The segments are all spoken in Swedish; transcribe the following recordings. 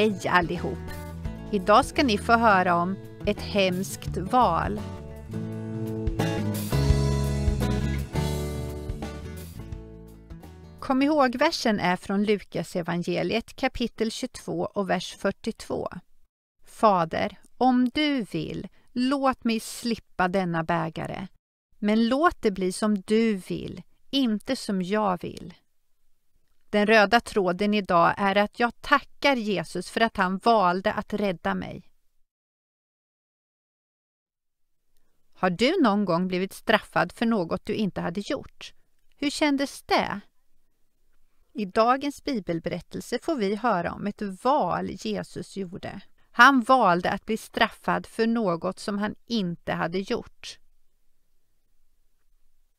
Hej allihop! Idag ska ni få höra om ett hemskt val. Kom ihåg-versen är från Lukas evangeliet kapitel 22 och vers 42. Fader, om du vill, låt mig slippa denna bägare. Men låt det bli som du vill, inte som jag vill. Den röda tråden idag är att jag tackar Jesus för att han valde att rädda mig. Har du någon gång blivit straffad för något du inte hade gjort? Hur kändes det? I dagens bibelberättelse får vi höra om ett val Jesus gjorde. Han valde att bli straffad för något som han inte hade gjort.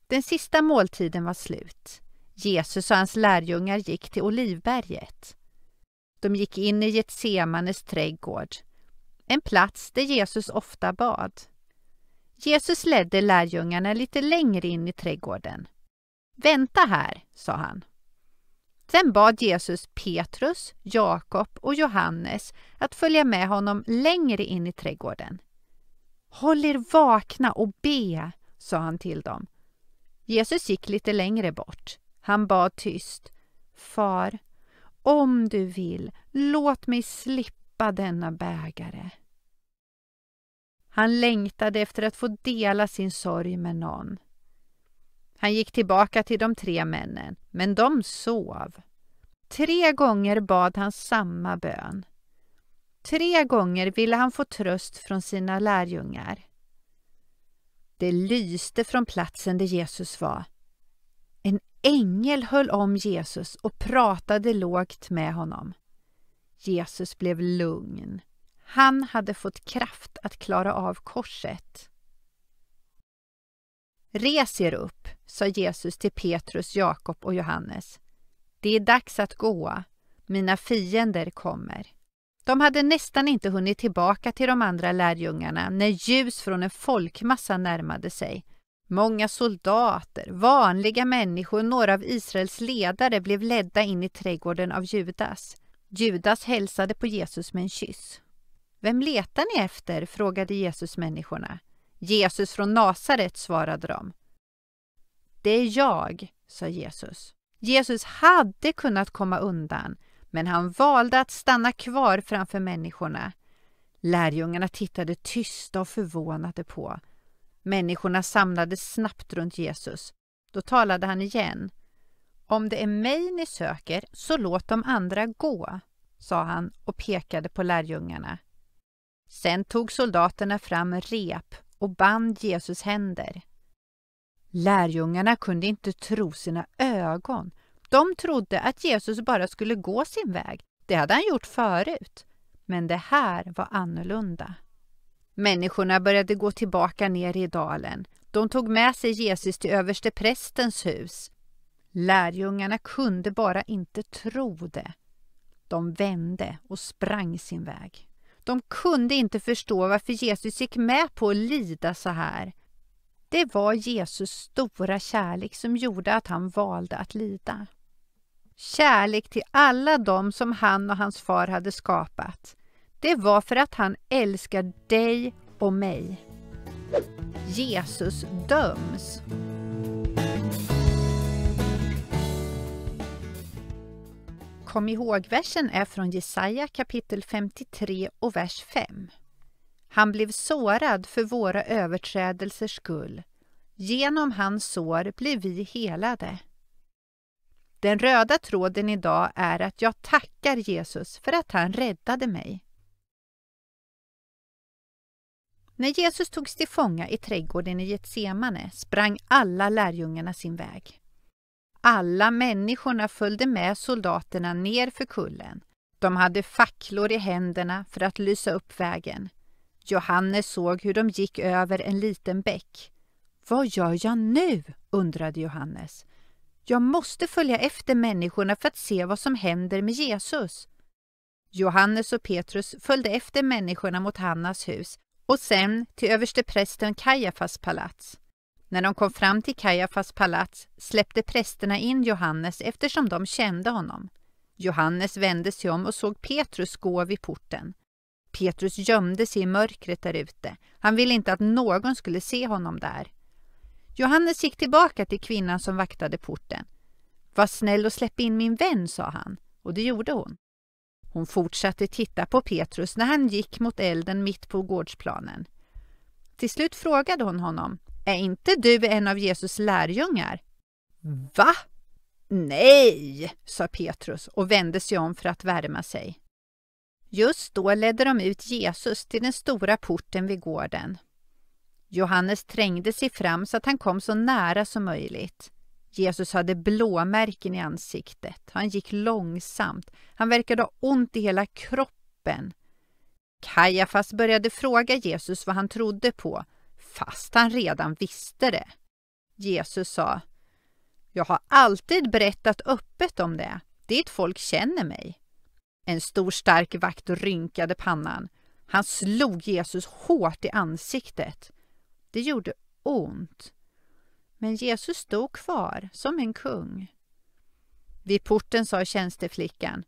Den sista måltiden var slut. Jesus och hans lärjungar gick till Olivberget. De gick in i Getsemanes trädgård, en plats där Jesus ofta bad. Jesus ledde lärjungarna lite längre in i trädgården. Vänta här, sa han. Sen bad Jesus Petrus, Jakob och Johannes att följa med honom längre in i trädgården. Håll er vakna och be, sa han till dem. Jesus gick lite längre bort. Han bad tyst. Far, om du vill, låt mig slippa denna bägare. Han längtade efter att få dela sin sorg med någon. Han gick tillbaka till de tre männen, men de sov. Tre gånger bad han samma bön. Tre gånger ville han få tröst från sina lärjungar. Det lyste från platsen där Jesus var. En ängel höll om Jesus och pratade lågt med honom. Jesus blev lugn. Han hade fått kraft att klara av korset. Res er upp, sa Jesus till Petrus, Jakob och Johannes. Det är dags att gå. Mina fiender kommer. De hade nästan inte hunnit tillbaka till de andra lärjungarna när ljus från en folkmassa närmade sig. Många soldater, vanliga människor och några av Israels ledare blev ledda in i trädgården av Judas. Judas hälsade på Jesus med en kyss. Vem letar ni efter? frågade Jesus människorna. Jesus från Nasaret, svarade de. Det är jag, sa Jesus. Jesus hade kunnat komma undan, men han valde att stanna kvar framför människorna. Lärjungarna tittade tysta och förvånade på. Människorna samlades snabbt runt Jesus. Då talade han igen. Om det är mig ni söker, så låt de andra gå, sa han och pekade på lärjungarna. Sen tog soldaterna fram rep och band Jesus händer. Lärjungarna kunde inte tro sina ögon. De trodde att Jesus bara skulle gå sin väg. Det hade han gjort förut. Men det här var annorlunda. Människorna började gå tillbaka ner i dalen. De tog med sig Jesus till överste prästens hus. Lärjungarna kunde bara inte tro det. De vände och sprang sin väg. De kunde inte förstå varför Jesus gick med på att lida så här. Det var Jesus stora kärlek som gjorde att han valde att lida. Kärlek till alla dem som han och hans far hade skapat. Det var för att han älskar dig och mig. Jesus döms. Kom ihåg-versen är från Jesaja kapitel 53 och vers 5. Han blev sårad för våra överträdelsers skull. Genom hans sår blev vi helade. Den röda tråden idag är att jag tackar Jesus för att han räddade mig. När Jesus togs till fånga i trädgården i Getsemane sprang alla lärjungarna sin väg. Alla människorna följde med soldaterna ner för kullen. De hade facklor i händerna för att lysa upp vägen. Johannes såg hur de gick över en liten bäck. Vad gör jag nu? undrade Johannes. Jag måste följa efter människorna för att se vad som händer med Jesus. Johannes och Petrus följde efter människorna mot Hannas hus och sen till översteprästen Kajafas palats. När de kom fram till Kajafas palats släppte prästerna in Johannes eftersom de kände honom. Johannes vände sig om och såg Petrus gå vid porten. Petrus gömde sig i mörkret där ute. Han ville inte att någon skulle se honom där. Johannes gick tillbaka till kvinnan som vaktade porten. Var snäll och släpp in min vän, sa han, och det gjorde hon. Hon fortsatte titta på Petrus när han gick mot elden mitt på gårdsplanen. Till slut frågade hon honom, är inte du en av Jesus lärjungar? Va? Nej, sa Petrus och vände sig om för att värma sig. Just då ledde de ut Jesus till den stora porten vid gården. Johannes trängde sig fram så att han kom så nära som möjligt. Jesus hade blåmärken i ansiktet. Han gick långsamt. Han verkade ha ont i hela kroppen. Kajafas började fråga Jesus vad han trodde på, fast han redan visste det. Jesus sa, jag har alltid berättat öppet om det. Ditt folk känner mig. En stor stark vakt rynkade pannan. Han slog Jesus hårt i ansiktet. Det gjorde ont. Men Jesus stod kvar som en kung. Vid porten sa tjänsteflickan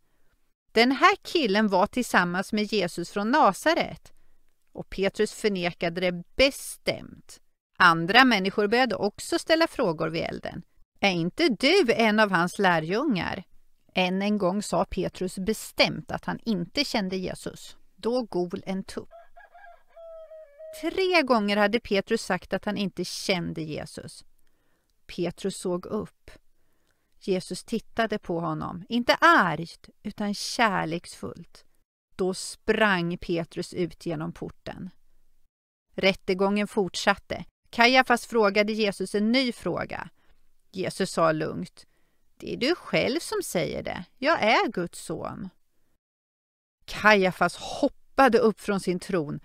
Den här killen var tillsammans med Jesus från Nasaret. Och Petrus förnekade det bestämt. Andra människor började också ställa frågor vid elden. Är inte du en av hans lärjungar? Än en gång sa Petrus bestämt att han inte kände Jesus. Då gol en tupp. Tre gånger hade Petrus sagt att han inte kände Jesus. Petrus såg upp. Jesus tittade på honom, inte argt utan kärleksfullt. Då sprang Petrus ut genom porten. Rättegången fortsatte. Kajafas frågade Jesus en ny fråga. Jesus sa lugnt. Det är du själv som säger det. Jag är Guds son. Kajafas hoppade upp från sin tron.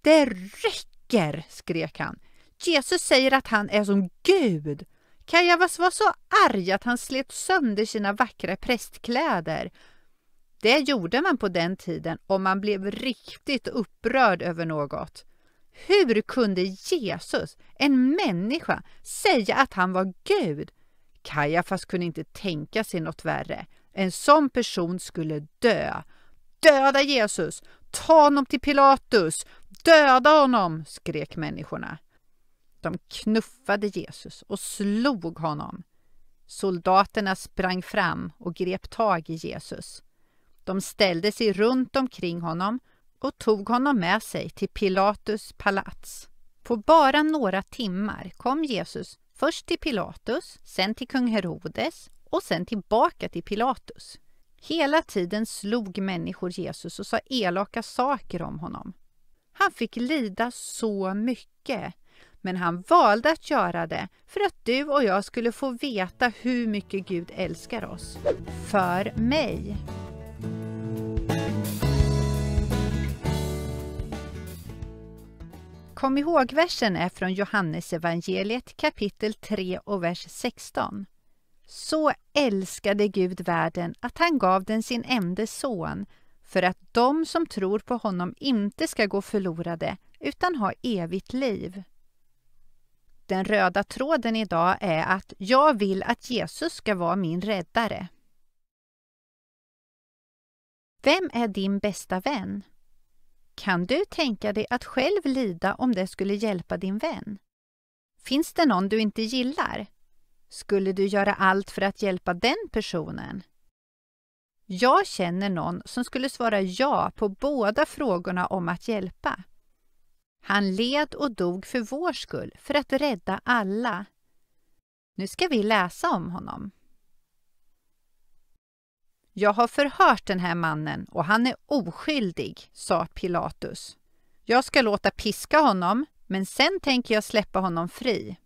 Det räcker, skrek han. Jesus säger att han är som Gud. Kajavas var så arg att han slet sönder sina vackra prästkläder. Det gjorde man på den tiden om man blev riktigt upprörd över något. Hur kunde Jesus, en människa, säga att han var Gud? Kajafas kunde inte tänka sig något värre. En sån person skulle dö. Döda Jesus! Ta honom till Pilatus! Döda honom! skrek människorna. De knuffade Jesus och slog honom. Soldaterna sprang fram och grep tag i Jesus. De ställde sig runt omkring honom och tog honom med sig till Pilatus palats. På bara några timmar kom Jesus först till Pilatus, sen till kung Herodes och sen tillbaka till Pilatus. Hela tiden slog människor Jesus och sa elaka saker om honom. Han fick lida så mycket men han valde att göra det för att du och jag skulle få veta hur mycket Gud älskar oss. För mig. Kom ihåg-versen är från Johannesevangeliet kapitel 3 och vers 16. Så älskade Gud världen att han gav den sin enda son för att de som tror på honom inte ska gå förlorade utan ha evigt liv. Den röda tråden idag är att jag vill att Jesus ska vara min räddare. Vem är din bästa vän? Kan du tänka dig att själv lida om det skulle hjälpa din vän? Finns det någon du inte gillar? Skulle du göra allt för att hjälpa den personen? Jag känner någon som skulle svara ja på båda frågorna om att hjälpa. Han led och dog för vår skull, för att rädda alla. Nu ska vi läsa om honom. Jag har förhört den här mannen och han är oskyldig, sa Pilatus. Jag ska låta piska honom, men sen tänker jag släppa honom fri.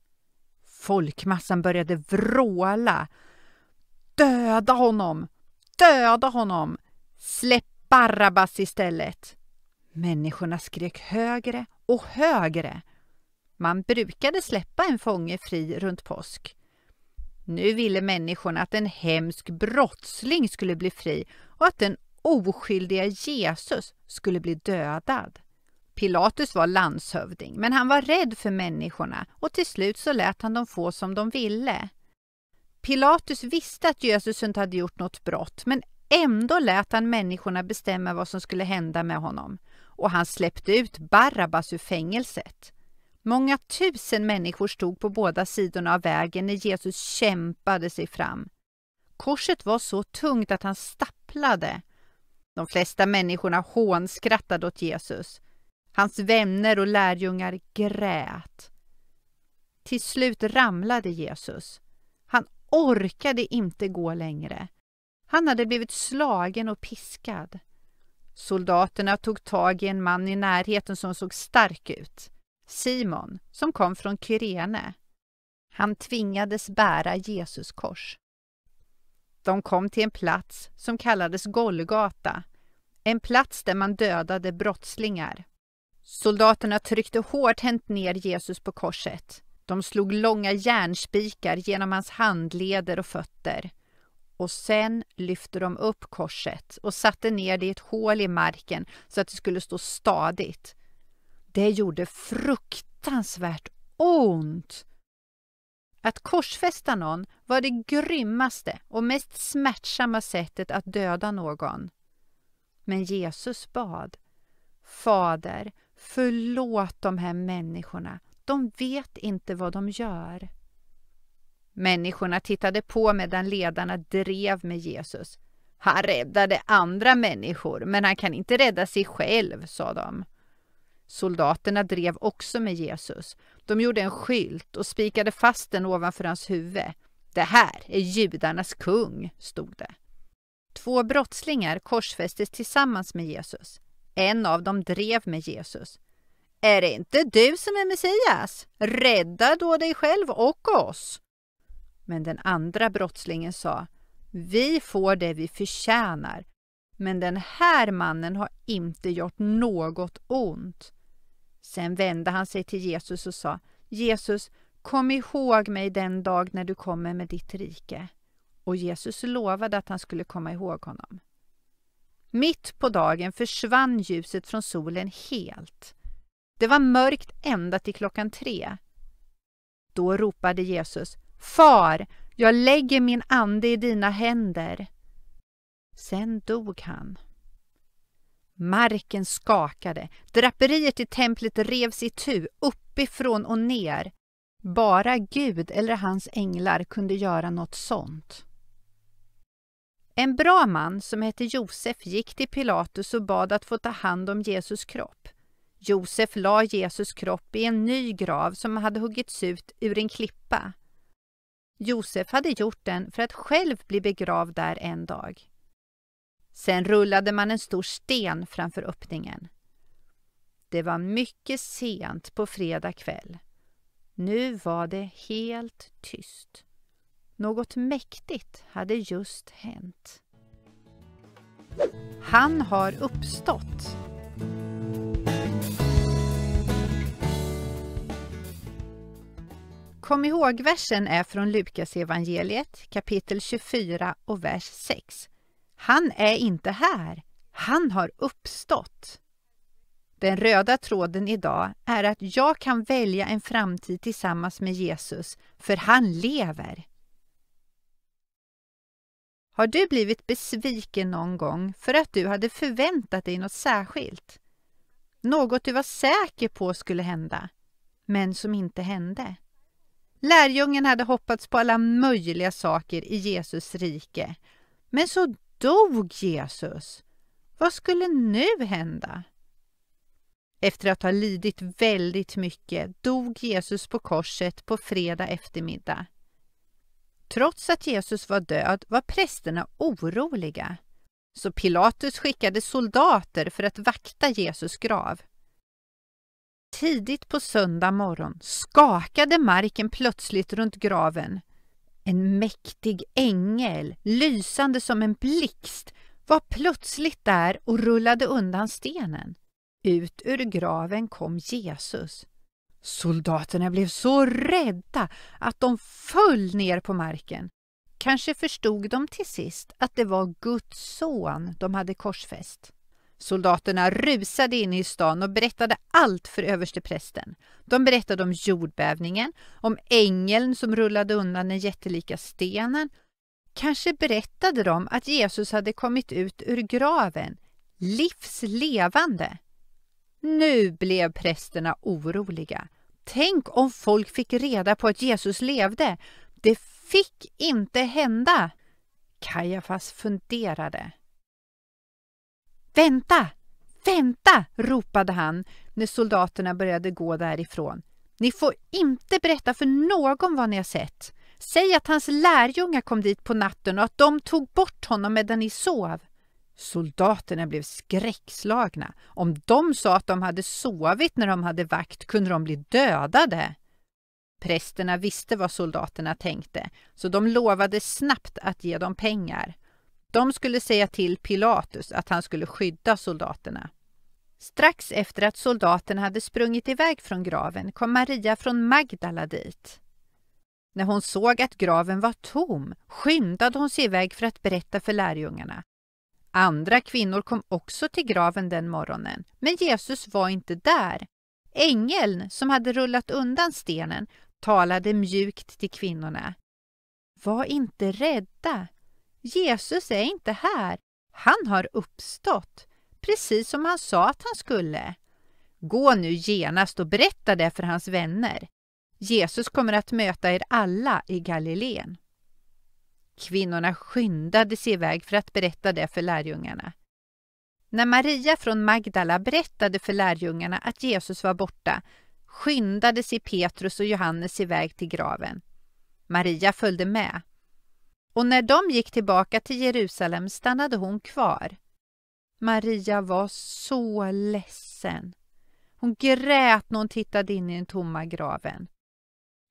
Folkmassan började vråla. Döda honom! Döda honom! Släpp Barabbas istället! Människorna skrek högre och högre. Man brukade släppa en fånge fri runt påsk. Nu ville människorna att en hemsk brottsling skulle bli fri och att den oskyldiga Jesus skulle bli dödad. Pilatus var landshövding, men han var rädd för människorna och till slut så lät han dem få som de ville. Pilatus visste att Jesus inte hade gjort något brott, men Ändå lät han människorna bestämma vad som skulle hända med honom och han släppte ut Barabbas ur fängelset. Många tusen människor stod på båda sidorna av vägen när Jesus kämpade sig fram. Korset var så tungt att han stapplade. De flesta människorna hånskrattade åt Jesus. Hans vänner och lärjungar grät. Till slut ramlade Jesus. Han orkade inte gå längre. Han hade blivit slagen och piskad. Soldaterna tog tag i en man i närheten som såg stark ut. Simon, som kom från Kyrene. Han tvingades bära Jesus kors. De kom till en plats som kallades Golgata, en plats där man dödade brottslingar. Soldaterna tryckte hårt hänt ner Jesus på korset. De slog långa järnspikar genom hans handleder och fötter. Och sen lyfte de upp korset och satte ner det i ett hål i marken så att det skulle stå stadigt. Det gjorde fruktansvärt ont. Att korsfästa någon var det grymmaste och mest smärtsamma sättet att döda någon. Men Jesus bad. Fader, förlåt de här människorna. De vet inte vad de gör. Människorna tittade på medan ledarna drev med Jesus. Han räddade andra människor, men han kan inte rädda sig själv, sa de. Soldaterna drev också med Jesus. De gjorde en skylt och spikade fast den ovanför hans huvud. Det här är judarnas kung, stod det. Två brottslingar korsfästes tillsammans med Jesus. En av dem drev med Jesus. Är det inte du som är Messias? Rädda då dig själv och oss. Men den andra brottslingen sa, vi får det vi förtjänar, men den här mannen har inte gjort något ont. Sen vände han sig till Jesus och sa, Jesus, kom ihåg mig den dag när du kommer med ditt rike. Och Jesus lovade att han skulle komma ihåg honom. Mitt på dagen försvann ljuset från solen helt. Det var mörkt ända till klockan tre. Då ropade Jesus Far, jag lägger min ande i dina händer. Sen dog han. Marken skakade, draperiet i templet revs itu uppifrån och ner. Bara Gud eller hans änglar kunde göra något sånt. En bra man som hette Josef gick till Pilatus och bad att få ta hand om Jesus kropp. Josef la Jesus kropp i en ny grav som hade huggits ut ur en klippa. Josef hade gjort den för att själv bli begravd där en dag. Sen rullade man en stor sten framför öppningen. Det var mycket sent på fredag kväll. Nu var det helt tyst. Något mäktigt hade just hänt. Han har uppstått. Kom ihåg-versen är från Lukas evangeliet kapitel 24 och vers 6. Han är inte här, han har uppstått. Den röda tråden idag är att jag kan välja en framtid tillsammans med Jesus, för han lever. Har du blivit besviken någon gång för att du hade förväntat dig något särskilt? Något du var säker på skulle hända, men som inte hände? Lärjungen hade hoppats på alla möjliga saker i Jesus rike. Men så dog Jesus. Vad skulle nu hända? Efter att ha lidit väldigt mycket dog Jesus på korset på fredag eftermiddag. Trots att Jesus var död var prästerna oroliga. Så Pilatus skickade soldater för att vakta Jesus grav. Tidigt på söndag morgon skakade marken plötsligt runt graven. En mäktig ängel, lysande som en blixt, var plötsligt där och rullade undan stenen. Ut ur graven kom Jesus. Soldaterna blev så rädda att de föll ner på marken. Kanske förstod de till sist att det var Guds son de hade korsfäst. Soldaterna rusade in i stan och berättade allt för översteprästen. De berättade om jordbävningen, om ängeln som rullade undan den jättelika stenen, Kanske berättade de att Jesus hade kommit ut ur graven, livslevande. Nu blev prästerna oroliga. Tänk om folk fick reda på att Jesus levde. Det fick inte hända. Kajafas funderade. Vänta! Vänta! ropade han när soldaterna började gå därifrån. Ni får inte berätta för någon vad ni har sett. Säg att hans lärjungar kom dit på natten och att de tog bort honom medan ni sov. Soldaterna blev skräckslagna. Om de sa att de hade sovit när de hade vakt kunde de bli dödade. Prästerna visste vad soldaterna tänkte, så de lovade snabbt att ge dem pengar. De skulle säga till Pilatus att han skulle skydda soldaterna. Strax efter att soldaterna hade sprungit iväg från graven kom Maria från Magdala dit. När hon såg att graven var tom skyndade hon sig iväg för att berätta för lärjungarna. Andra kvinnor kom också till graven den morgonen, men Jesus var inte där. Ängeln som hade rullat undan stenen talade mjukt till kvinnorna. Var inte rädda. Jesus är inte här. Han har uppstått, precis som han sa att han skulle. Gå nu genast och berätta det för hans vänner. Jesus kommer att möta er alla i Galileen. Kvinnorna skyndade sig iväg för att berätta det för lärjungarna. När Maria från Magdala berättade för lärjungarna att Jesus var borta skyndade sig Petrus och Johannes iväg till graven. Maria följde med. Och när de gick tillbaka till Jerusalem stannade hon kvar. Maria var så ledsen. Hon grät när hon tittade in i den tomma graven.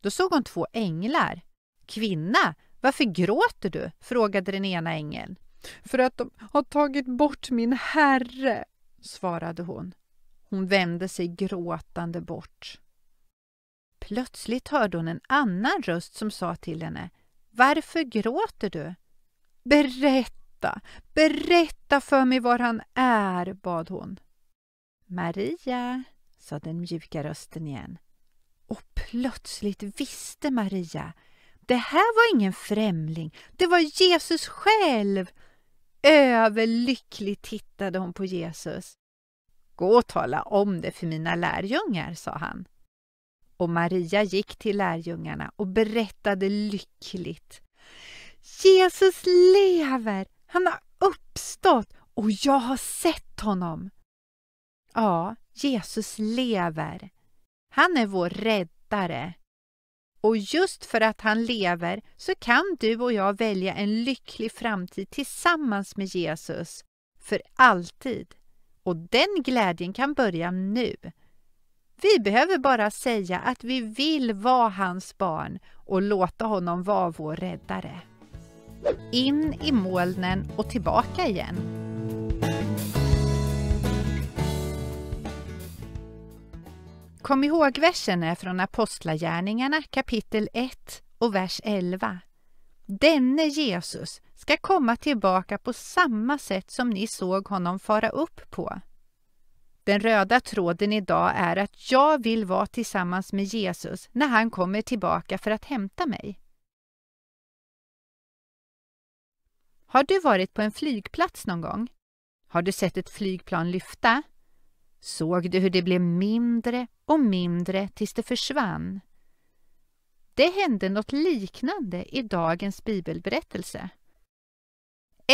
Då såg hon två änglar. Kvinna, varför gråter du? frågade den ena ängeln. För att de har tagit bort min herre, svarade hon. Hon vände sig gråtande bort. Plötsligt hörde hon en annan röst som sa till henne varför gråter du? Berätta, berätta för mig var han är, bad hon. Maria, sa den mjuka rösten igen. Och plötsligt visste Maria. Det här var ingen främling, det var Jesus själv. Överlyckligt tittade hon på Jesus. Gå och tala om det för mina lärjungar, sa han. Och Maria gick till lärjungarna och berättade lyckligt. Jesus lever! Han har uppstått och jag har sett honom. Ja, Jesus lever. Han är vår räddare. Och just för att han lever så kan du och jag välja en lycklig framtid tillsammans med Jesus för alltid. Och den glädjen kan börja nu. Vi behöver bara säga att vi vill vara hans barn och låta honom vara vår räddare. In i molnen och tillbaka igen. Kom ihåg versen är från Apostlagärningarna kapitel 1 och vers 11. Denne Jesus ska komma tillbaka på samma sätt som ni såg honom fara upp på. Den röda tråden idag är att jag vill vara tillsammans med Jesus när han kommer tillbaka för att hämta mig. Har du varit på en flygplats någon gång? Har du sett ett flygplan lyfta? Såg du hur det blev mindre och mindre tills det försvann? Det hände något liknande i dagens bibelberättelse.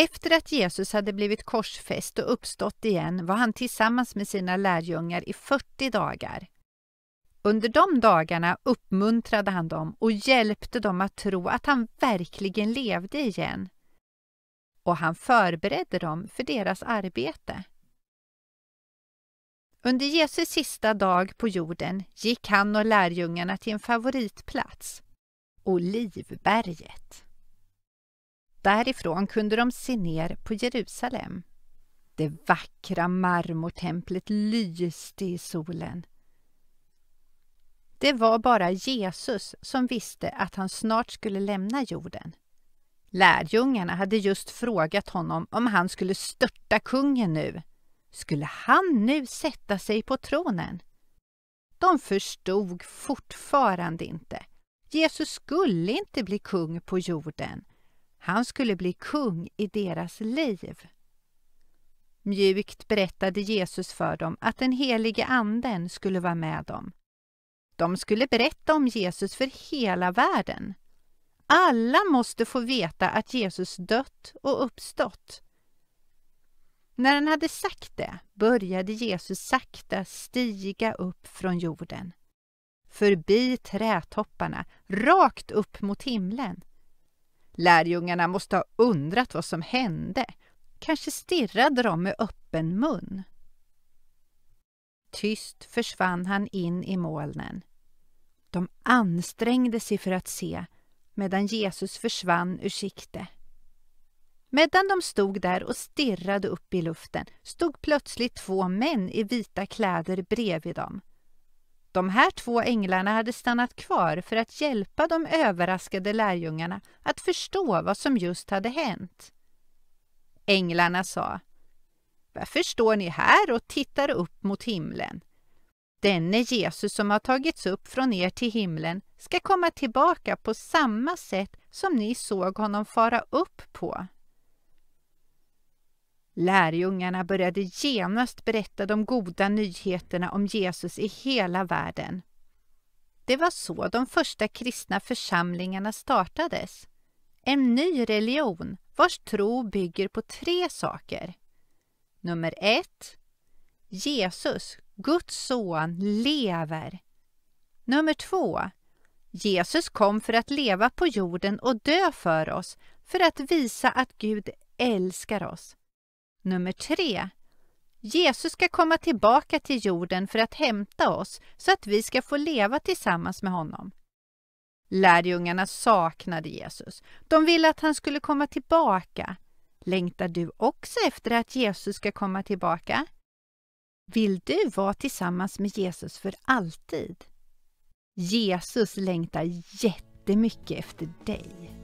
Efter att Jesus hade blivit korsfäst och uppstått igen var han tillsammans med sina lärjungar i 40 dagar. Under de dagarna uppmuntrade han dem och hjälpte dem att tro att han verkligen levde igen. Och han förberedde dem för deras arbete. Under Jesu sista dag på jorden gick han och lärjungarna till en favoritplats, Olivberget. Därifrån kunde de se ner på Jerusalem. Det vackra marmortemplet lyste i solen. Det var bara Jesus som visste att han snart skulle lämna jorden. Lärjungarna hade just frågat honom om han skulle störta kungen nu. Skulle han nu sätta sig på tronen? De förstod fortfarande inte. Jesus skulle inte bli kung på jorden. Han skulle bli kung i deras liv. Mjukt berättade Jesus för dem att den helige Anden skulle vara med dem. De skulle berätta om Jesus för hela världen. Alla måste få veta att Jesus dött och uppstått. När han hade sagt det började Jesus sakta stiga upp från jorden. Förbi trädtopparna, rakt upp mot himlen. Lärjungarna måste ha undrat vad som hände. Kanske stirrade de med öppen mun. Tyst försvann han in i molnen. De ansträngde sig för att se medan Jesus försvann ur sikte. Medan de stod där och stirrade upp i luften stod plötsligt två män i vita kläder bredvid dem. De här två änglarna hade stannat kvar för att hjälpa de överraskade lärjungarna att förstå vad som just hade hänt. Änglarna sa Varför står ni här och tittar upp mot himlen? Denne Jesus som har tagits upp från er till himlen ska komma tillbaka på samma sätt som ni såg honom fara upp på. Lärjungarna började genast berätta de goda nyheterna om Jesus i hela världen. Det var så de första kristna församlingarna startades. En ny religion vars tro bygger på tre saker. Nummer ett. Jesus, Guds son, lever. Nummer två. Jesus kom för att leva på jorden och dö för oss, för att visa att Gud älskar oss. Nummer tre. Jesus ska komma tillbaka till jorden för att hämta oss så att vi ska få leva tillsammans med honom. Lärjungarna saknade Jesus. De ville att han skulle komma tillbaka. Längtar du också efter att Jesus ska komma tillbaka? Vill du vara tillsammans med Jesus för alltid? Jesus längtar jättemycket efter dig.